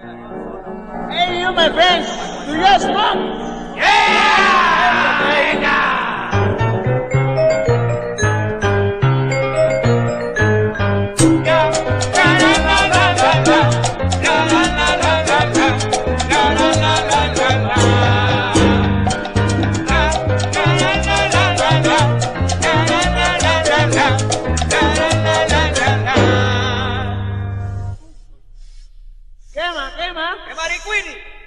Hey, you, my friends, do you smoke? Emma, Emma. Emma Riquini.